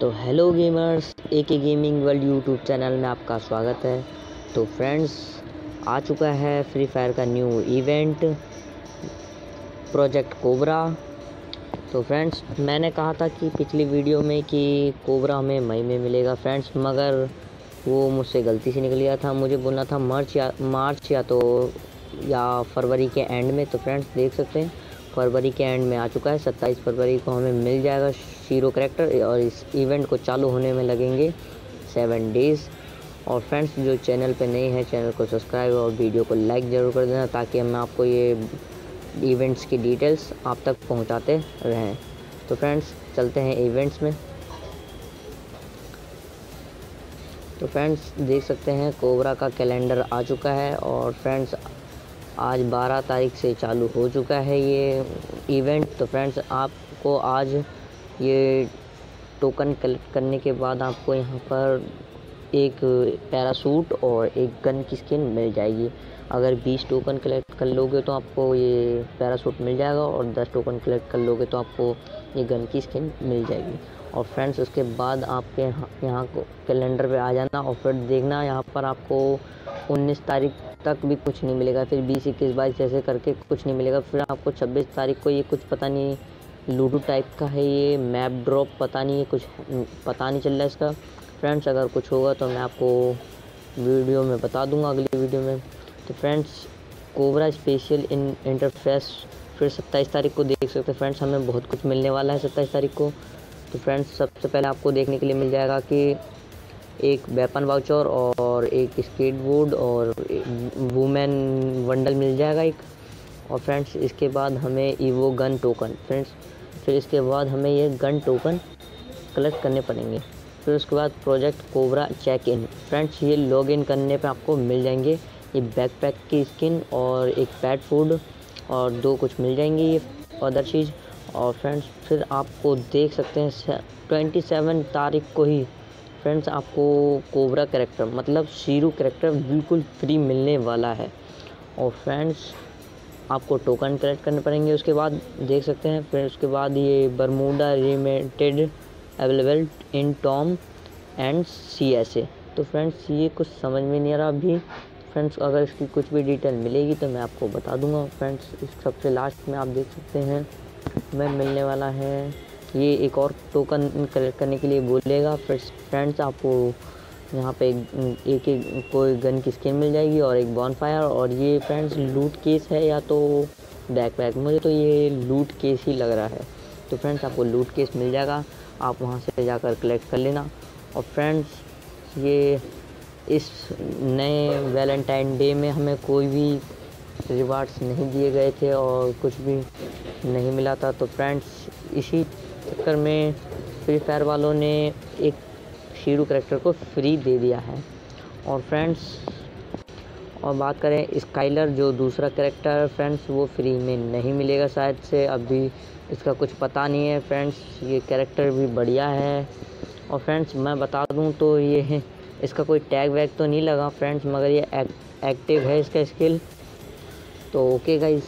तो hello gamers ए के gaming world YouTube channel में आपका स्वागत है। तो फ्रेंड्स, आ चुका है फ्री फायर का न्यू इवेंट प्रोजेक्ट कोबरा तो फ्रेंड्स, मैंने कहा था कि पिछली वीडियो में कि कोबरा हमें मई में मिलेगा। फ्रेंड्स, मगर वो मुझसे गलती से निकल गया था। मुझे बोलना था मार्च या मार्च या तो या फरवरी के एंड में। तो फ्रेंड्स, देख सकते हैं। फरवरी के एंड में आ चुका है। सत्ताईस फरवरी को हमें मिल जाएगा शीरो करेक्टर और इस इवेंट को चालू होने में लगेंगे सेवन डेज़ और फ्रेंड्स जो चैनल पे नए हैं चैनल को सब्सक्राइब और वीडियो को लाइक ज़रूर कर देना ताकि हम आपको ये इवेंट्स की डिटेल्स आप तक पहुंचाते रहें। तो फ्रेंड्स चलते हैं इवेंट्स में। तो फ्रेंड्स देख सकते हैं कोबरा का कैलेंडर आ चुका है और फ्रेंड्स आज 12 तारीख से चालू हो चुका है ये इवेंट तो फ्रेंड्स आपको आज ये टोकन कलेक्ट करने के बाद आपको यहाँ पर एक पैरासूट और एक गन की स्किन मिल जाएगी। अगर 20 टोकन कलेक्ट कर लोगे तो आपको ये पैरासूट मिल जाएगा और 10 टोकन कलेक्ट कर लोगे तो आपको ये गन की स्किन मिल जाएगी। और फ्रेंड्स उसके बाद आपके यहाँ यहाँ को कैलेंडर पे आ जाना और फिर देखना, यहाँ पर आपको 19 तारीख तक भी कुछ नहीं मिलेगा। फिर बीस इक्कीस बाईस ऐसे करके कुछ नहीं मिलेगा। फिर आपको छब्बीस तारीख को ये कुछ पता नहीं, लूडो टाइप का है ये मैप ड्रॉप पता नहीं है, कुछ पता नहीं चल रहा है इसका। फ्रेंड्स अगर कुछ होगा तो मैं आपको वीडियो में बता दूँगा अगली वीडियो में। तो friends Cobra special in interface फिर सत्ताईस तारीख को देख सकते हैं। फ्रेंड्स हमें बहुत कुछ मिलने वाला है सत्ताईस तारीख को। तो फ्रेंड्स सबसे पहले आपको देखने के लिए मिल जाएगा कि एक वेपन वाउचर और एक स्केट बोर्ड और वुमेन वंडल मिल जाएगा एक। और फ्रेंड्स इसके बाद हमें ईवो गन टोकन फ्रेंड्स फिर इसके बाद हमें ये गन टोकन कलेक्ट करने पड़ेंगे। फिर उसके बाद Project Cobra check in friends ये लॉग इन करने पे आपको मिल जाएँगे ये बैकपैक की स्किन और एक पैट फ़ूड और दो कुछ मिल जाएँगे ये अदर चीज़। और फ्रेंड्स फिर आपको देख सकते हैं ट्वेंटी सेवन तारीख को ही फ्रेंड्स, आपको कोबरा करेक्टर मतलब शीरू करेक्टर बिल्कुल फ्री मिलने वाला है। और फ्रेंड्स, आपको टोकन कलेक्ट करने पड़ेंगे। उसके बाद देख सकते हैं, फिर उसके बाद ये Bermuda remastered available in tom and C S A तो फ्रेंड्स, ये कुछ समझ में नहीं आ रहा अभी। फ्रेंड्स, अगर इसकी कुछ भी डिटेल मिलेगी तो मैं आपको बता दूँगा। फ्रेंड्स, इस सबसे लास्ट में आप देख सकते हैं, मैं मिलने वाला है। ये एक और टोकन कलेक्ट करने के लिए बोलेगा। फिर फ्रेंड्स आपको यहाँ पे एक एक कोई गन की स्किन मिल जाएगी और एक बॉन फायर और ये फ्रेंड्स लूट केस है या तो बैक पैक मुझे तो ये लूट केस ही लग रहा है। तो फ्रेंड्स आपको लूट केस मिल जाएगा। आप वहाँ से जाकर कलेक्ट कर लेना। और फ्रेंड्स ये इस नए वैलेंटाइन डे में हमें कोई भी रिवार्ड्स नहीं दिए गए थे और कुछ भी नहीं मिला था। तो फ्रेंड्स इसी चक्कर में फ्री फायर वालों ने एक शीरू करेक्टर को फ्री दे दिया है। और फ्रेंड्स और बात करें स्काइलर जो दूसरा करेक्टर फ्रेंड्स वो फ्री में नहीं मिलेगा शायद से। अभी इसका कुछ पता नहीं है। फ्रेंड्स ये करेक्टर भी बढ़िया है। और फ्रेंड्स मैं बता दूँ तो ये इसका कोई टैग वैग तो नहीं लगा। फ्रेंड्स मगर ये एक, एक्टिव है इसका स्किल तो ओके गाइज़